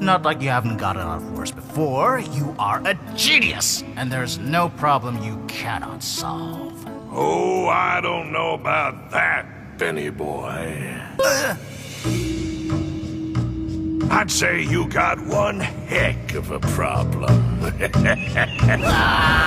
Not like you haven't gotten out of worse before. You are a genius, and there's no problem you cannot solve. Oh, I don't know about that, Benny boy. I'd say you got one heck of a problem.